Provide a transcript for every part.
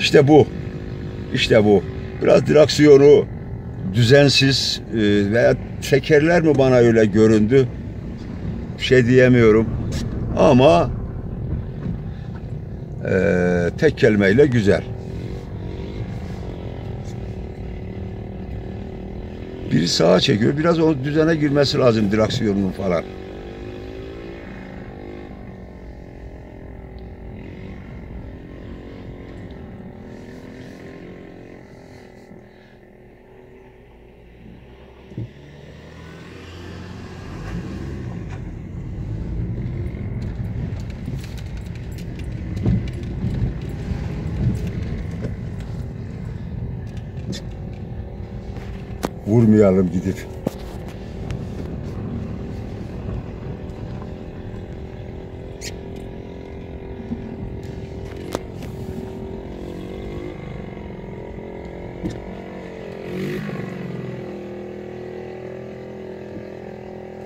İşte bu. İşte bu. Biraz direksiyonu düzensiz e, veya tekerler mi bana öyle göründü? Bir şey diyemiyorum. Ama e, tek kelimeyle güzel. Biri sağa çekiyor. Biraz o düzene girmesi lazım direksiyonunun falan. Vurmayalım gidip.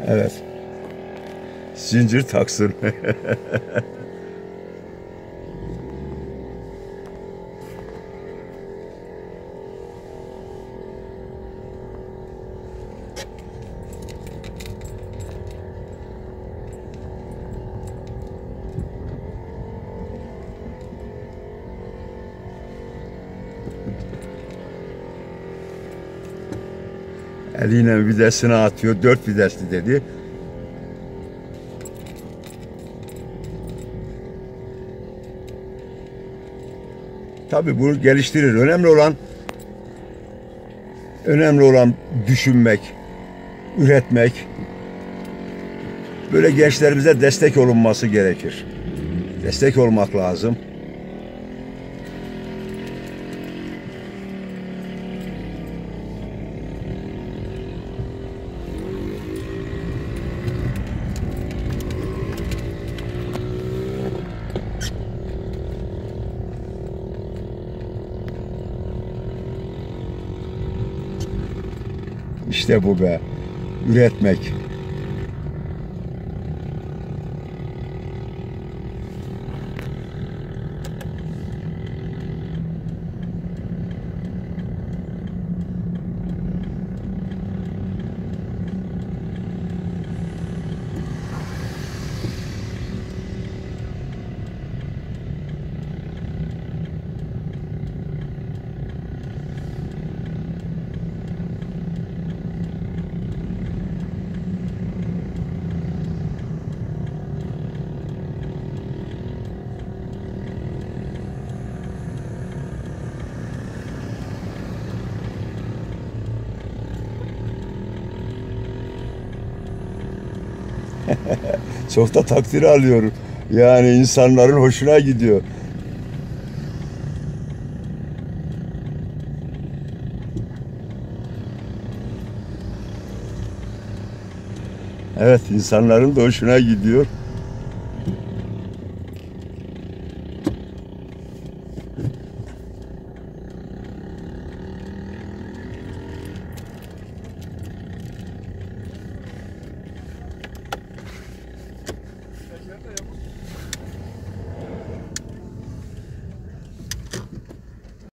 Evet. Zincir taksın. Eliyle videsini atıyor. Dört videsli dedi. Tabii bunu geliştirir. Önemli olan önemli olan düşünmek, üretmek. Böyle gençlerimize destek olunması gerekir. Destek olmak lazım. İşte bu be. Üretmek. Çok da takdir alıyorum. Yani insanların hoşuna gidiyor. Evet insanların da hoşuna gidiyor.